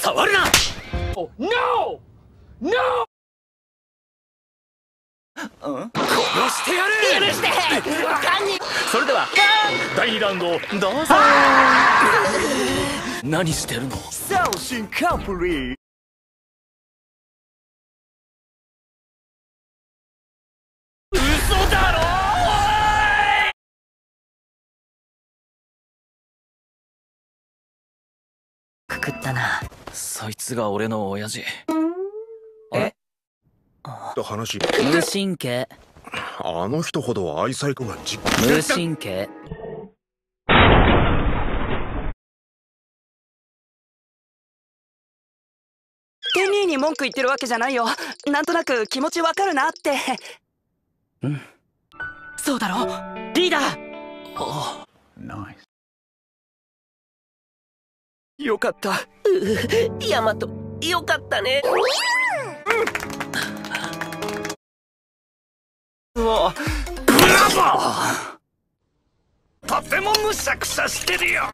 触るな！Oh, no! No! 殺してやる！許して！それでは第2ラウンドどうぞ。何してるの？カンプリー嘘だろくくったなそいつが俺の親父。え？と話。無神経。あの人ほど愛妻家が実無神経。ケニーに文句言ってるわけじゃないよ。なんとなく気持ちわかるなって。うん。そうだろ？リーダー。よかったヤマトよかったね。もうとてもむしゃくしゃしてるよ。